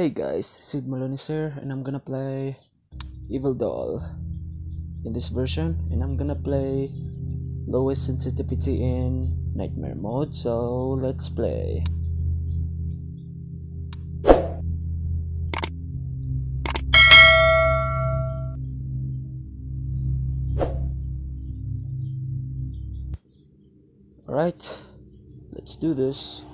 Hey guys, Cid Malones here, and I'm gonna play Evil Doll in this version, and I'm gonna play lowest sensitivity in nightmare mode. So let's play. Alright, let's do this.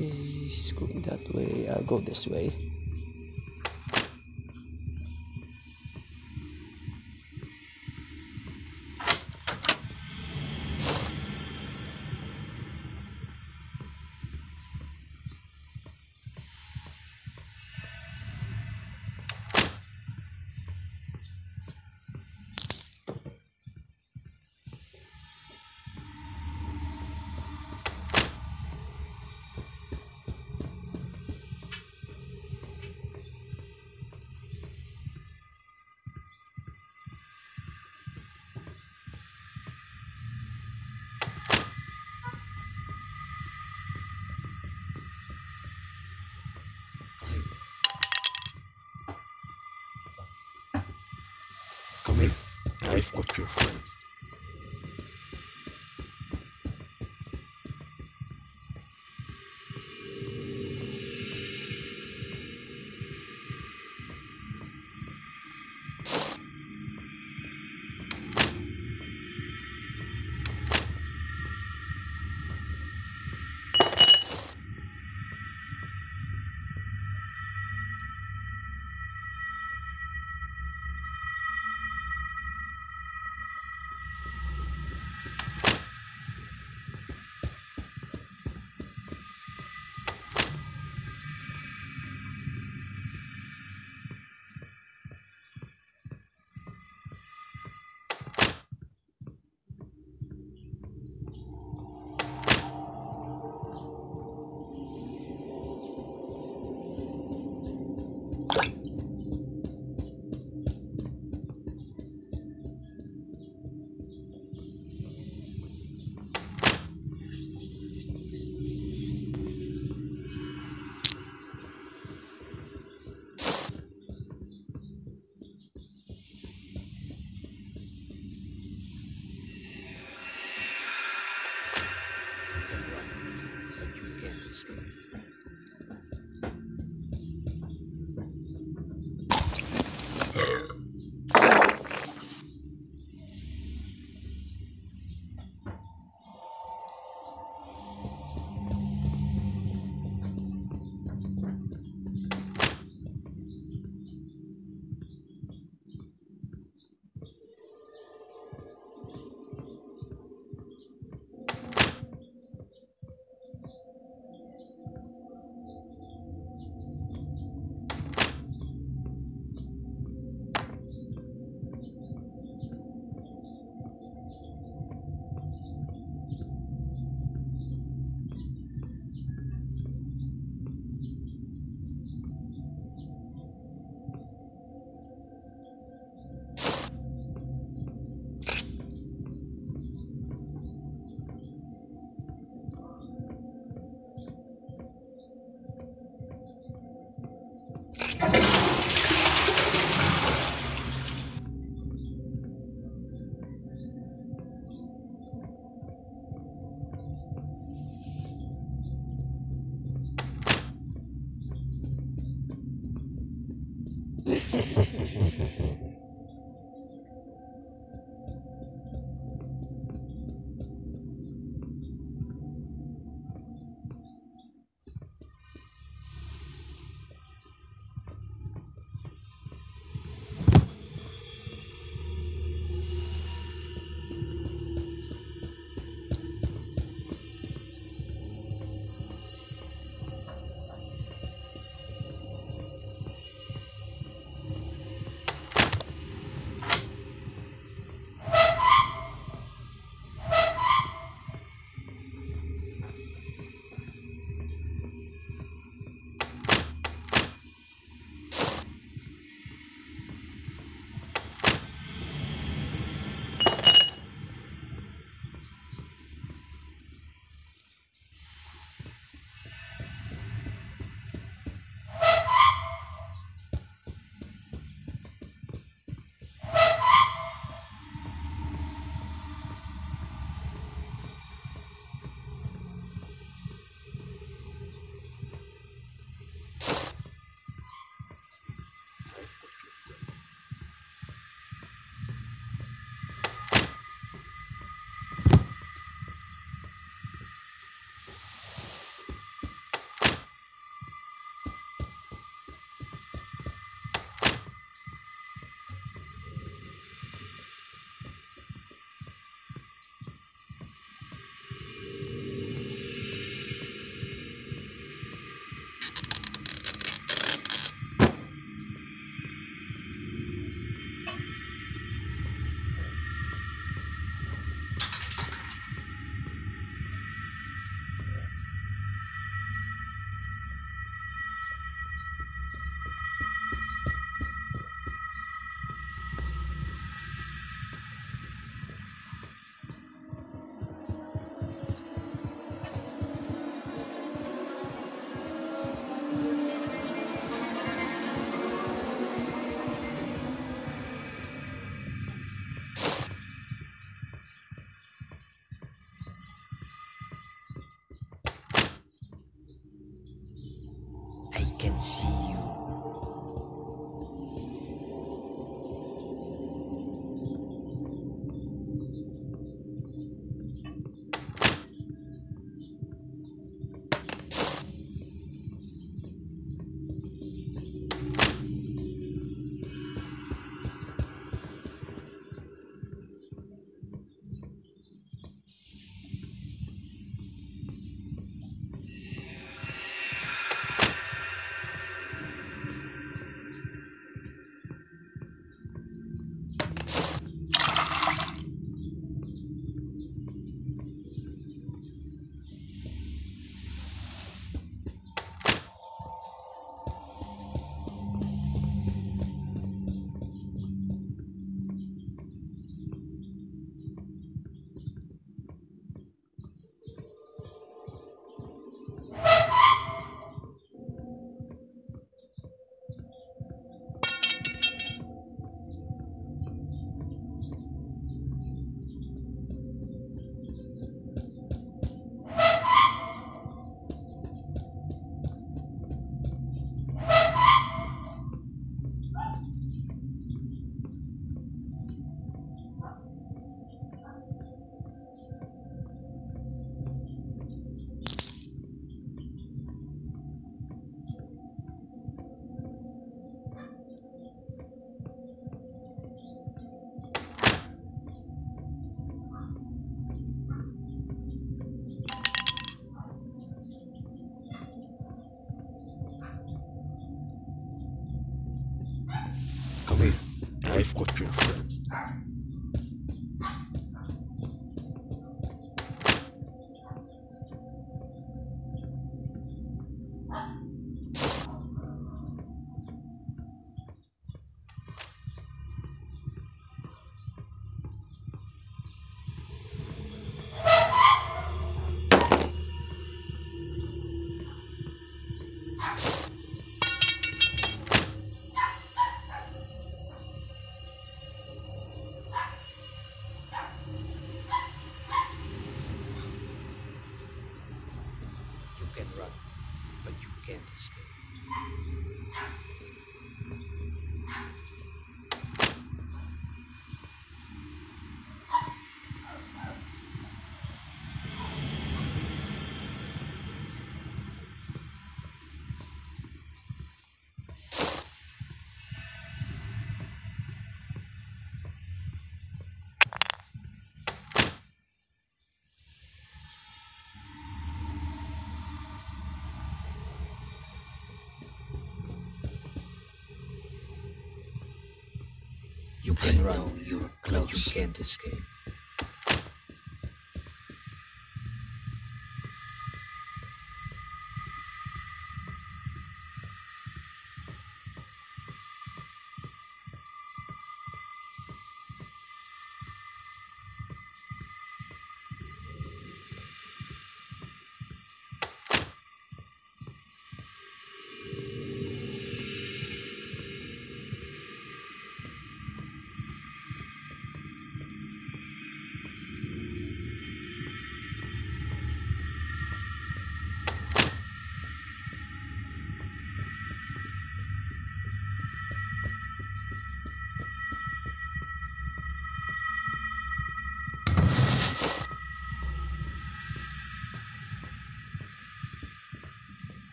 Okay, going that way. I'll go this way. Come in. I've got your friend. Francisco. フフフフフ。I've got your friend. But you can't escape. You can run, you're close. you can't escape.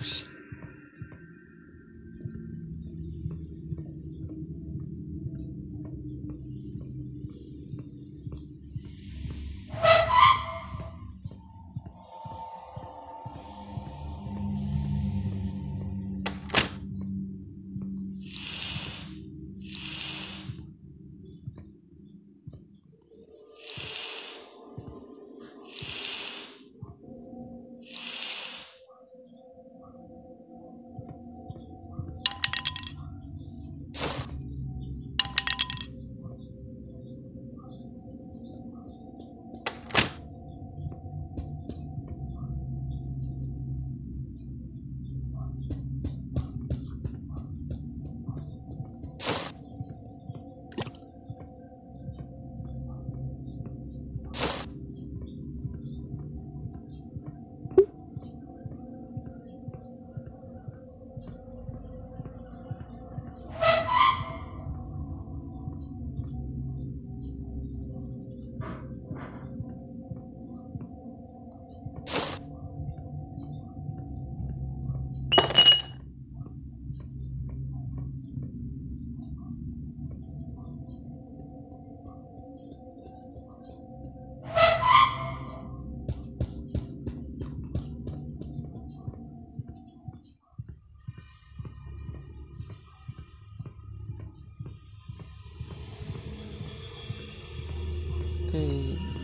You're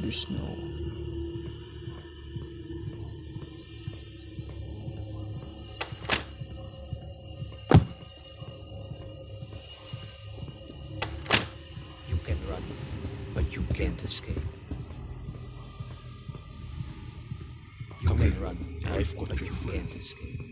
there's no. You can run, but you can't escape. You Come can here. run, I've got but you can't escape.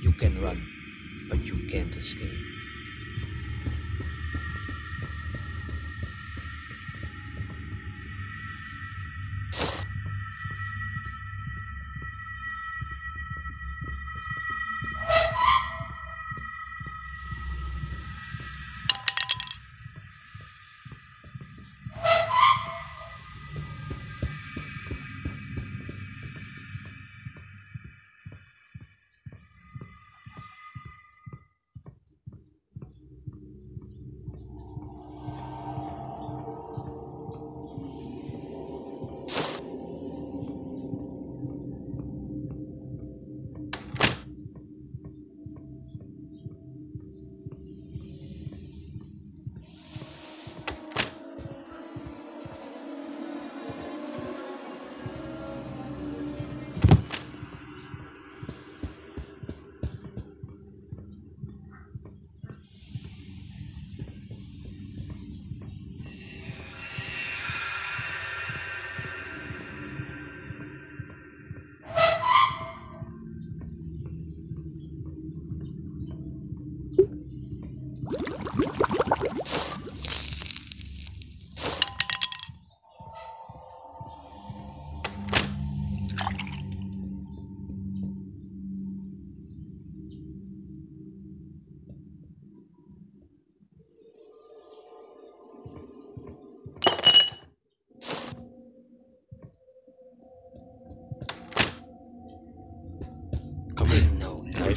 You can run, but you can't escape.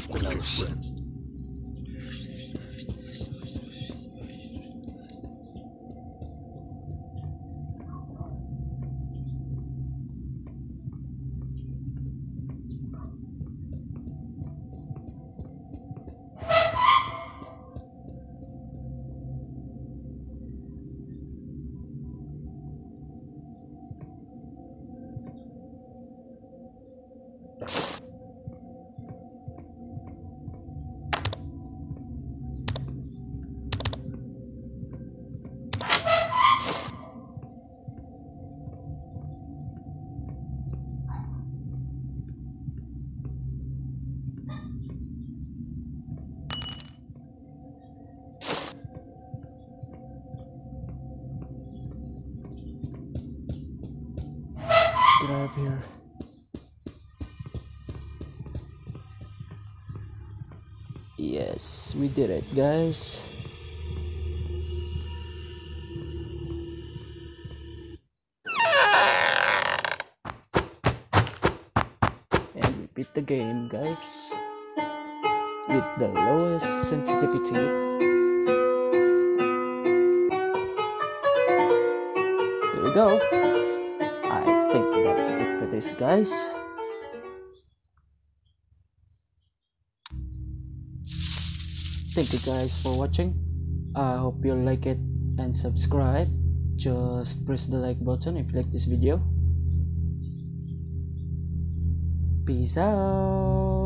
Know I've close. Get out here. Yes, we did it, guys. And we beat the game, guys. With the lowest sensitivity. There we go. That's it for this, guys. Thank you guys for watching. I hope you like it and subscribe. Just press the like button if you like this video. Peace out.